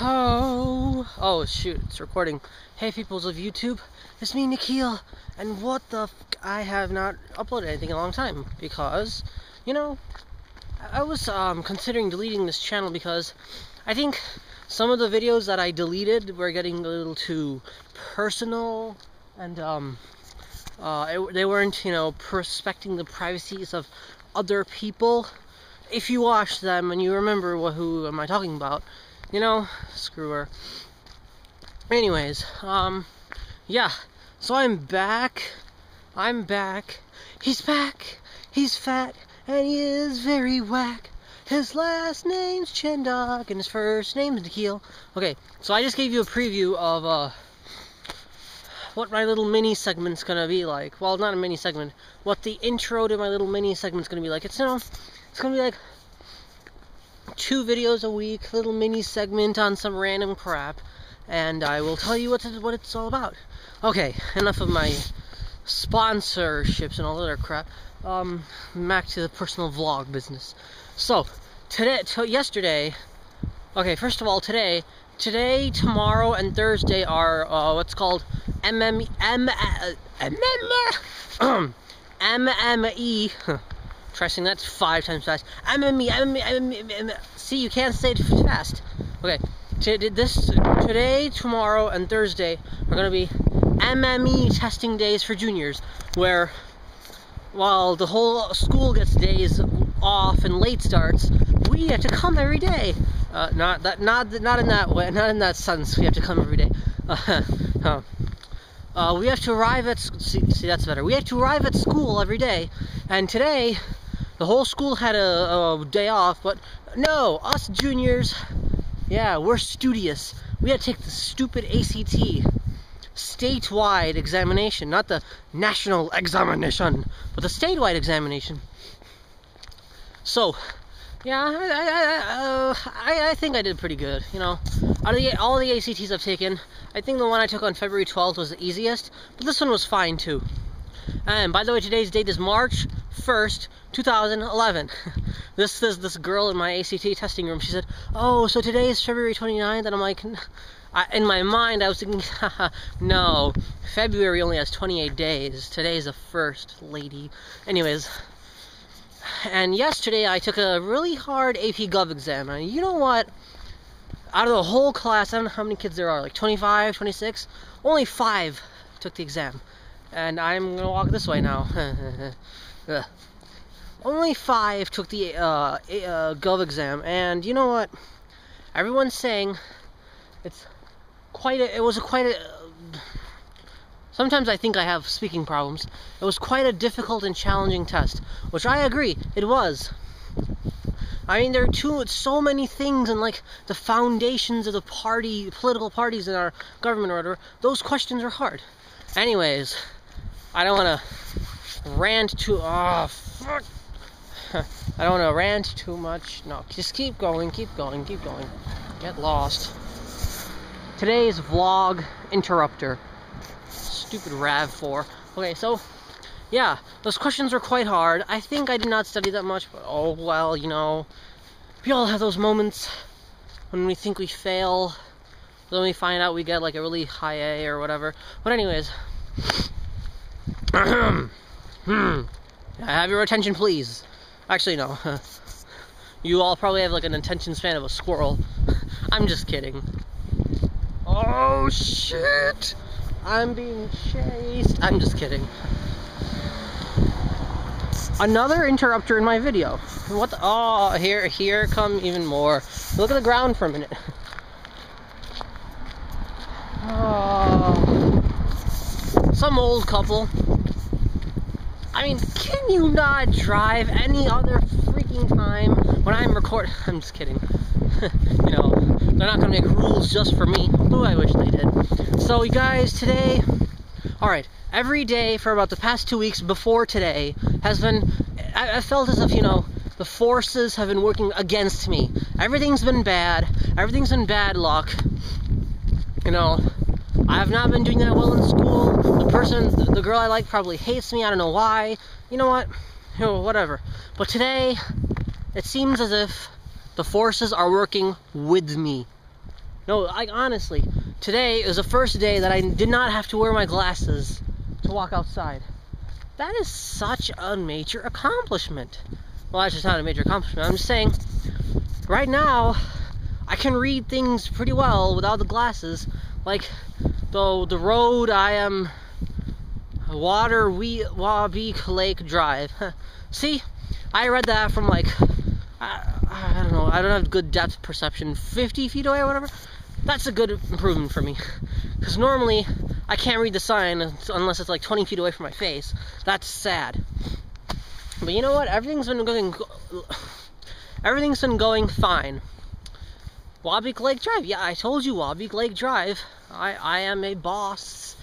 Oh, oh shoot, it's recording. Hey peoples of YouTube, it's me Nikhil, and what the I have not uploaded anything in a long time because, you know, I I was um, considering deleting this channel because I think some of the videos that I deleted were getting a little too personal and um, uh, it, they weren't, you know, respecting the privacies of other people. If you watch them and you remember what, who am I talking about, you know, screw her. Anyways, um, yeah. So I'm back. I'm back. He's back. He's fat and he is very whack. His last name's Chandok and his first name's Nikhil. Okay, so I just gave you a preview of uh what my little mini segment's gonna be like. Well, not a mini segment. What the intro to my little mini segment's gonna be like. It's you know, it's gonna be like two videos a week, little mini segment on some random crap, and I will tell you what it, what it's all about. Okay, enough of my sponsorships and all that other crap. Um, back to the personal vlog business. So today, to yesterday. Okay, first of all, today, today, tomorrow, and Thursday are uh, what's called MM M. Try saying that's five times fast. MME. See, you can't say it fast. Okay, t- this today, tomorrow, and Thursday are gonna be MME testing days for juniors, where while the whole school gets days off and late starts, we have to come every day. Uh, not that, not not in that way, not in that sense. We have to come every day. Uh, uh, we have to arrive at see, see that's better. We have to arrive at school every day, and today the whole school had a, a day off. But no, us juniors, yeah, we're studious. We had to take the stupid ACT statewide examination, not the national examination, but the statewide examination. So, yeah, I, I, I, I, think I did pretty good. You know, out of the, all the ACTs I've taken, I think the one I took on February 12th was the easiest, but this one was fine too. And by the way, today's date is March 1st, 2011. this is this girl in my ACT testing room. She said, "Oh, so today is February 29th," and I'm like. I, in my mind, I was thinking, no, February only has 28 days. Today's the first, lady. Anyways, and yesterday I took a really hard AP Gov exam. And you know what? Out of the whole class, I don't know how many kids there are, like 25, 26, only five took the exam. And I'm gonna walk this way now. only five took the uh, uh, Gov exam, and you know what? Everyone's saying it's quite a, it was a quite a sometimes I think I have speaking problems. It was quite a difficult and challenging test, which I agree it was. I mean, there are so many things and like the foundations of the party, political parties in our government order. Those questions are hard. Anyways, I don't want to rant too. Oh fuck! I don't want to rant too much. No, just keep going, keep going, keep going. Get lost today's vlog interrupter. Stupid RAV4. Okay, so yeah, those questions were quite hard. I think I did not study that much, but oh well, you know. We all have those moments when we think we fail, then we find out we get like a really high A or whatever. But anyways, hmm, have your attention, please. Actually, no. you all probably have like an attention span of a squirrel. I'm just kidding. Oh shit! I'm being chased. I'm just kidding. Another interrupter in my video. What the? Oh, here, here come even more. Look at the ground for a minute. Oh, some old couple. I mean, can you not drive any other freaking time when I'm recording? I'm just kidding. you know, they're not gonna make rules just for me. Although I wish they did. So, you guys, today, all right, every day for about the past two weeks before today has been. I, I felt as if you know the forces have been working against me. Everything's been bad. Everything's been bad luck. You know, I have not been doing that well in school. The person, the girl I like, probably hates me. I don't know why. You know what? You know, whatever. But today, it seems as if the forces are working with me. No, like honestly, today is the first day that I did not have to wear my glasses to walk outside. That is such a major accomplishment. Well, that's just not a major accomplishment. I'm just saying, right now, I can read things pretty well without the glasses. Like, though the road I am Water we Wabi Lake Drive. See, I read that from like I, I don't know. I don't have good depth perception. 50 feet away or whatever. That's a good improvement for me. Because normally I can't read the sign unless it's like 20 feet away from my face. That's sad. But you know what? Everything's been going. Everything's been going fine. Wabi Lake Drive. Yeah, I told you Wabi Lake Drive. I I am a boss.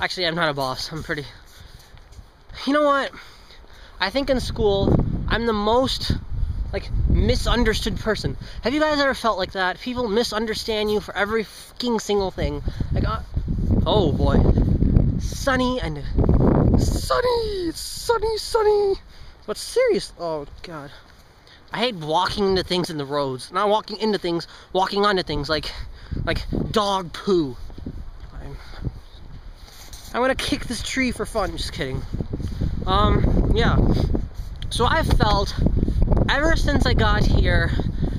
Actually, I'm not a boss. I'm pretty. You know what? I think in school I'm the most like misunderstood person. Have you guys ever felt like that? People misunderstand you for every fucking single thing. Like, uh, oh boy, sunny and sunny, sunny, sunny. But serious, oh god, I hate walking into things in the roads. Not walking into things, walking onto things like, like dog poo. I'm, I'm gonna kick this tree for fun. Just kidding. Um, yeah. So I felt ever since I got here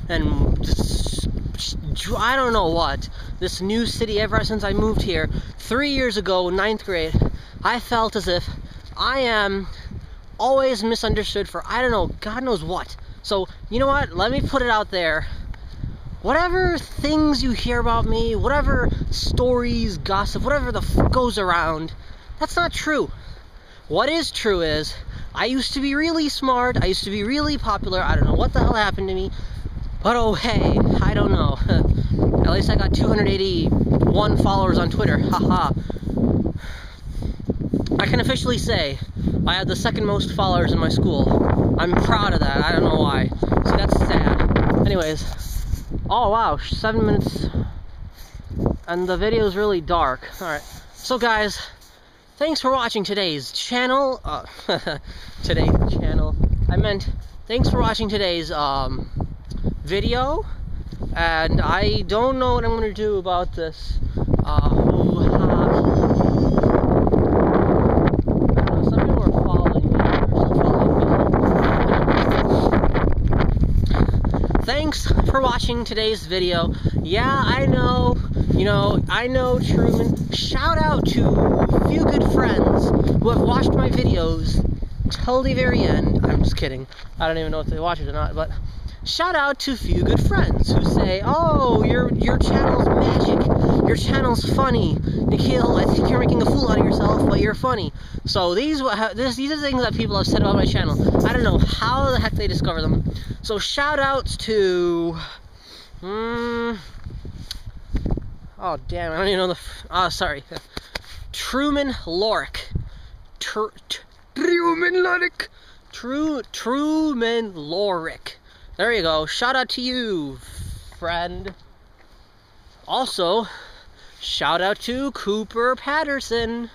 and I don't know what, this new city, ever since I moved here, three years ago, ninth grade, I felt as if I am always misunderstood for, I don't know, God knows what. So, you know what? Let me put it out there. Whatever things you hear about me, whatever stories, gossip, whatever the f goes around, that's not true. What is true is, I used to be really smart, I used to be really popular, I don't know what the hell happened to me, but oh hey, I don't know. At least I got 281 followers on Twitter, haha. I can officially say I had the second most followers in my school. I'm proud of that, I don't know why. See, that's sad. Anyways, oh wow, seven minutes, and the video is really dark. Alright, so guys, thanks for watching today's channel. Uh, today's channel. I meant thanks for watching today's um, video. And I don't know what I'm going to do about this. Uh, Thanks for watching today's video. Yeah, I know, you know, I know Truman. Shout out to a few good friends who have watched my videos till the very end. I'm just kidding. I don't even know if they watch it or not, but shout out to a few good friends who say, "Oh, your your channel's magic. Your channel's funny, Nikhil. I think you're making a fool out of yourself, but you're funny." So these this, these are things that people have said about my channel. I don't know how the heck they discover them. So shout outs to. Hmm. Oh damn! I don't even know the. Oh, sorry. Truman Lorick. Tr Truman Lorick. True Truman Lorick. There you go. Shout out to you, friend. Also, shout out to Cooper Patterson.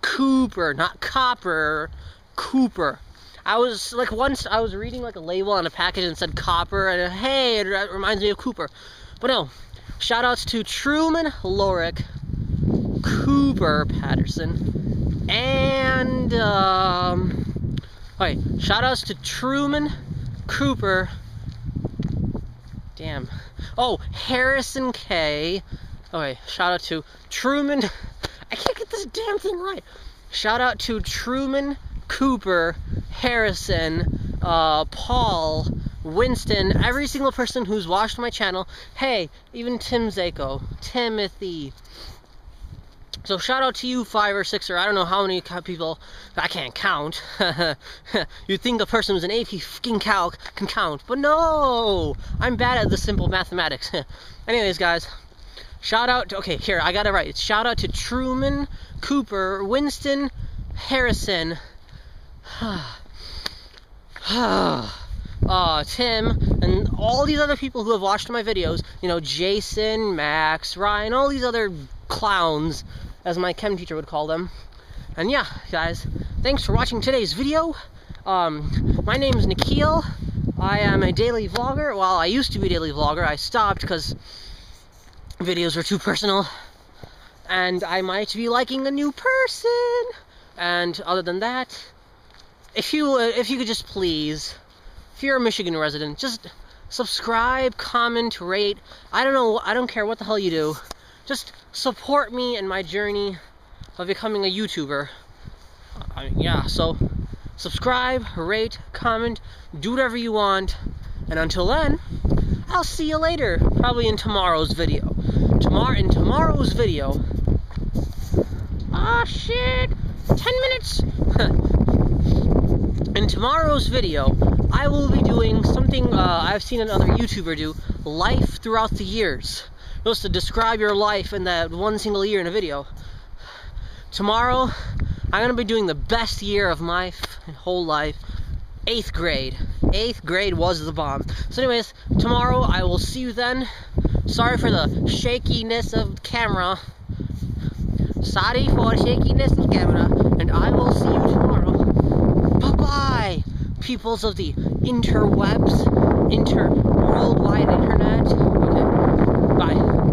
Cooper, not copper. Cooper. I was like once I was reading like a label on a package and said copper and hey, it reminds me of Cooper. But no, shout outs to Truman Lorick, Cooper Patterson, and um, okay, shout outs to Truman, Cooper, damn, oh, Harrison K. Okay, shout out to Truman, I can't get this damn thing right. Shout out to Truman, Cooper, Harrison, uh, Paul, Winston, every single person who's watched my channel. Hey, even Tim Zako, Timothy, so shout out to you, five or six, or I don't know how many people. I can't count. You'd think a person who's an AP fucking calc can count, but no, I'm bad at the simple mathematics. Anyways, guys, shout out. To, okay, here I got it right. It's shout out to Truman, Cooper, Winston, Harrison. uh, Tim, and all these other people who have watched my videos, you know, Jason, Max, Ryan, all these other clowns as my chem teacher would call them. And yeah, guys, thanks for watching today's video. Um, my name is Nikhil. I am a daily vlogger. Well, I used to be a daily vlogger. I stopped because videos are too personal, and I might be liking a new person. And other than that, if you uh, if you could just please, if you're a Michigan resident, just subscribe, comment, rate. I don't know. I don't care what the hell you do. Just support me in my journey of becoming a YouTuber. I mean, yeah. So subscribe, rate, comment, do whatever you want. And until then, I'll see you later. Probably in tomorrow's video. Tomorrow in tomorrow's video. Ah oh, shit! Ten minutes. in tomorrow's video, I will be doing something uh, I've seen another YouTuber do: life throughout the years. Just to describe your life in that one single year in a video. Tomorrow, I'm gonna be doing the best year of my whole life eighth grade. Eighth grade was the bomb. So, anyways, tomorrow I will see you then. Sorry for the shakiness of camera. Sorry for shakiness of camera, and I will see you tomorrow. Bye bye, peoples of the interwebs. Tay.